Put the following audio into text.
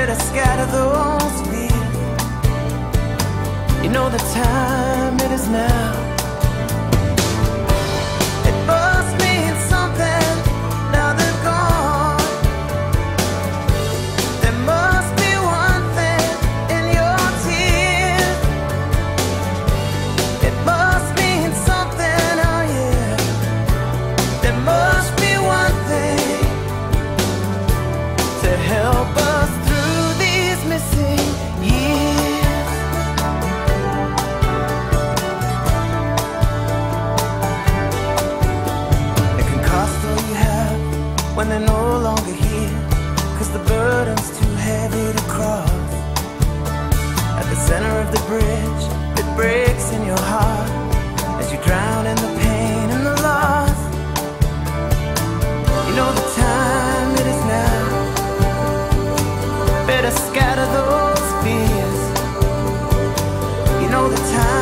better scatter those fears. You know the time it is. no longer here Cause the burden's too heavy to cross. At the center of the bridge It breaks in your heart As you drown in the pain and the loss. You know the time it is now. Better scatter those fears. You know the time